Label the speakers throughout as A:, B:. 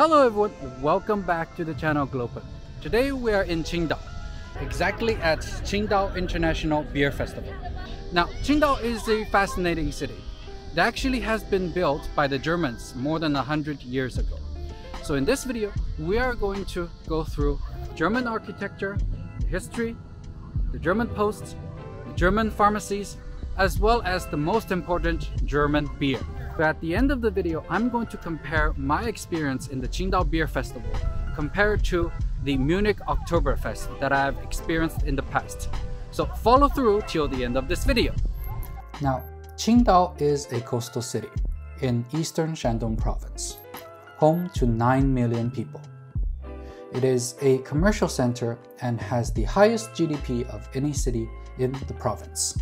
A: Hello everyone, welcome back to the channel Glopen. Today we are in Qingdao, exactly at Qingdao International Beer Festival. Now, Qingdao is a fascinating city. It actually has been built by the Germans more than 100 years ago. So in this video, we are going to go through German architecture, history, the German posts, the German pharmacies, as well as the most important German beer. But at the end of the video, I'm going to compare my experience in the Qingdao Beer Festival compared to the Munich Oktoberfest that I've experienced in the past. So follow through till the end of this video. Now, Qingdao is a coastal city in eastern Shandong province, home to 9 million people. It is a commercial center and has the highest GDP of any city in the province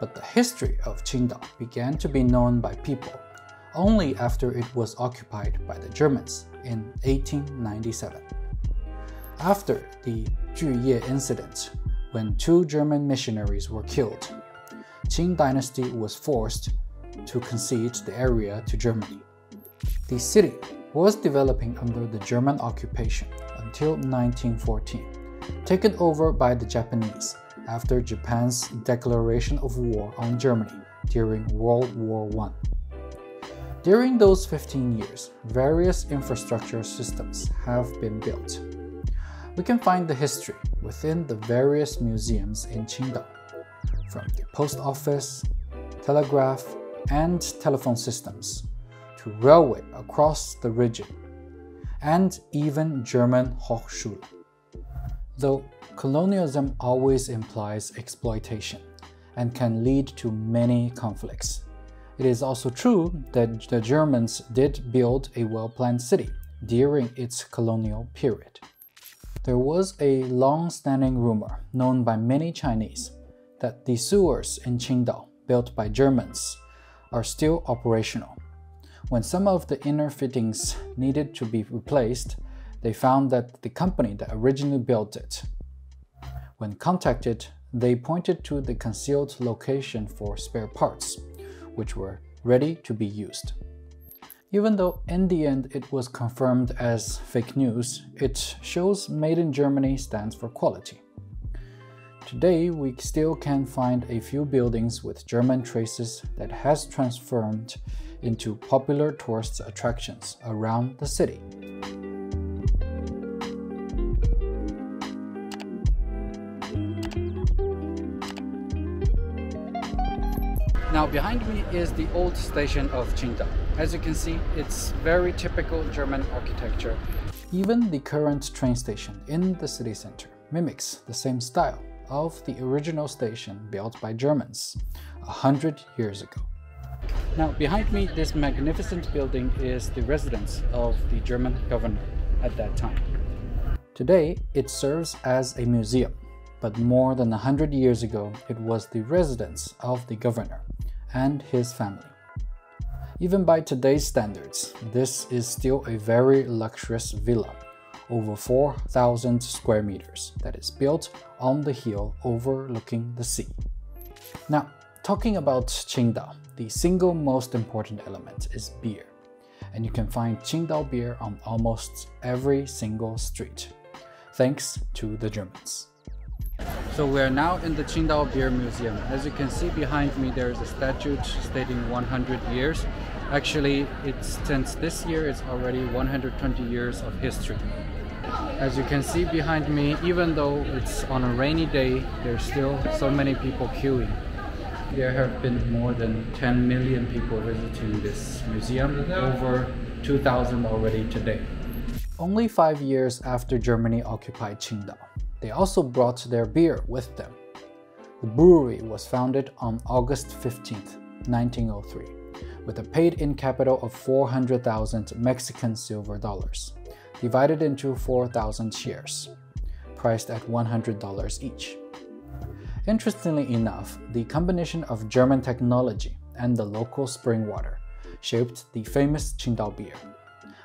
A: but the history of Qingdao began to be known by people only after it was occupied by the Germans in 1897. After the Juye incident, when two German missionaries were killed, Qing dynasty was forced to concede the area to Germany. The city was developing under the German occupation until 1914, taken over by the Japanese after Japan's declaration of war on Germany during World War I. During those 15 years, various infrastructure systems have been built. We can find the history within the various museums in Qingdao, from the post office, telegraph, and telephone systems, to railway across the region, and even German Hochschule. Though colonialism always implies exploitation and can lead to many conflicts. It is also true that the Germans did build a well-planned city during its colonial period. There was a long-standing rumor known by many Chinese that the sewers in Qingdao, built by Germans, are still operational. When some of the inner fittings needed to be replaced, they found that the company that originally built it. When contacted, they pointed to the concealed location for spare parts, which were ready to be used. Even though in the end it was confirmed as fake news, it shows Made in Germany stands for quality. Today, we still can find a few buildings with German traces that has transformed into popular tourist attractions around the city. Now behind me is the old station of Qingdao. As you can see, it's very typical German architecture. Even the current train station in the city center mimics the same style of the original station built by Germans a hundred years ago. Now behind me, this magnificent building is the residence of the German governor at that time. Today, it serves as a museum, but more than a hundred years ago, it was the residence of the governor and his family. Even by today's standards, this is still a very luxurious villa, over 4,000 square meters, that is built on the hill overlooking the sea. Now, talking about Qingdao, the single most important element is beer, and you can find Qingdao beer on almost every single street, thanks to the Germans. So we're now in the Qingdao Beer Museum. As you can see behind me, there is a statue stating 100 years. Actually, it's since this year, it's already 120 years of history. As you can see behind me, even though it's on a rainy day, there's still so many people queuing. There have been more than 10 million people visiting this museum, over 2,000 already today. Only five years after Germany occupied Qingdao, they also brought their beer with them. The brewery was founded on August 15, 1903, with a paid-in capital of 400,000 Mexican silver dollars, divided into 4,000 shares, priced at $100 each. Interestingly enough, the combination of German technology and the local spring water shaped the famous Qingdao beer,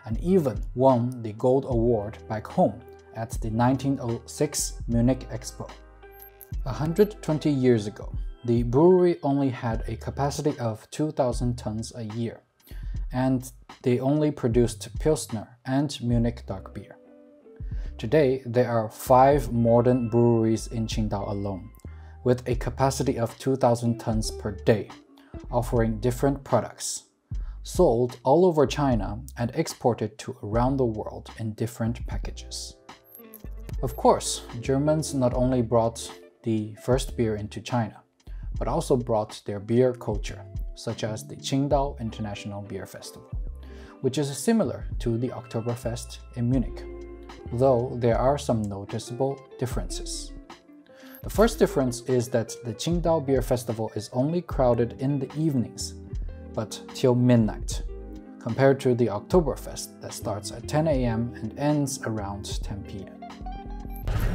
A: and even won the Gold Award back home at the 1906 Munich Expo. 120 years ago, the brewery only had a capacity of 2,000 tons a year, and they only produced Pilsner and Munich dark beer. Today, there are five modern breweries in Qingdao alone, with a capacity of 2,000 tons per day, offering different products, sold all over China and exported to around the world in different packages. Of course, Germans not only brought the first beer into China, but also brought their beer culture, such as the Qingdao International Beer Festival, which is similar to the Oktoberfest in Munich, though there are some noticeable differences. The first difference is that the Qingdao Beer Festival is only crowded in the evenings, but till midnight, compared to the Oktoberfest that starts at 10 a.m. and ends around 10 p.m.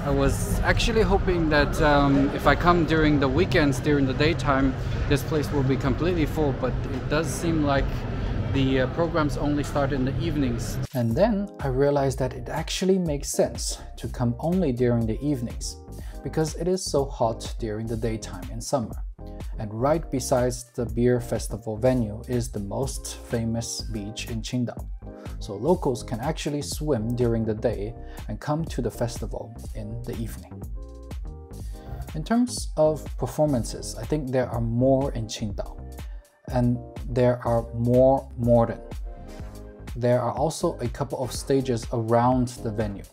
A: I was actually hoping that um, if I come during the weekends, during the daytime, this place will be completely full, but it does seem like the uh, programs only start in the evenings. And then I realized that it actually makes sense to come only during the evenings because it is so hot during the daytime in summer. And right besides the beer festival venue is the most famous beach in Qingdao so locals can actually swim during the day and come to the festival in the evening. In terms of performances, I think there are more in Qingdao, and there are more modern. There are also a couple of stages around the venue,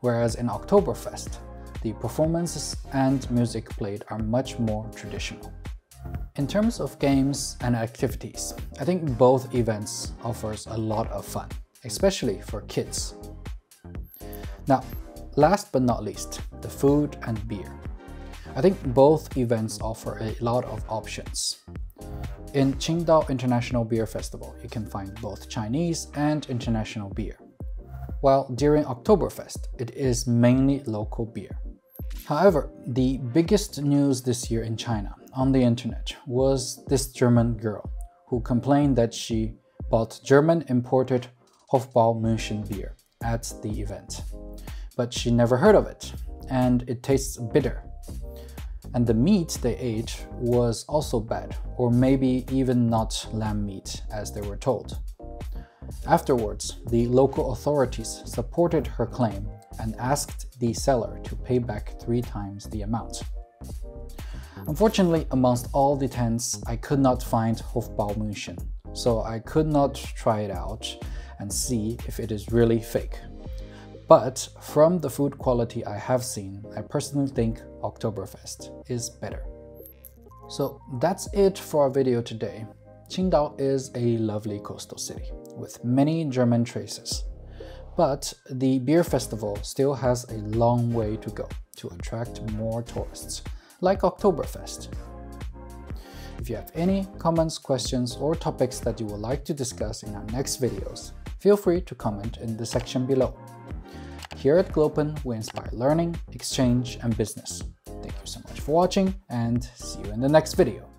A: whereas in Oktoberfest, the performances and music played are much more traditional. In terms of games and activities, I think both events offers a lot of fun, especially for kids. Now, last but not least, the food and beer. I think both events offer a lot of options. In Qingdao International Beer Festival, you can find both Chinese and international beer. While during Oktoberfest, it is mainly local beer. However, the biggest news this year in China on the internet was this German girl who complained that she bought German imported Hofbräu München beer at the event. But she never heard of it, and it tastes bitter. And the meat they ate was also bad, or maybe even not lamb meat as they were told. Afterwards, the local authorities supported her claim and asked the seller to pay back three times the amount. Unfortunately, amongst all the tents, I could not find Hofbräu München, so I could not try it out and see if it is really fake. But from the food quality I have seen, I personally think Oktoberfest is better. So that's it for our video today. Qingdao is a lovely coastal city with many German traces. But the beer festival still has a long way to go to attract more tourists like Oktoberfest. If you have any comments, questions, or topics that you would like to discuss in our next videos, feel free to comment in the section below. Here at Glopen, we inspire learning, exchange, and business. Thank you so much for watching, and see you in the next video.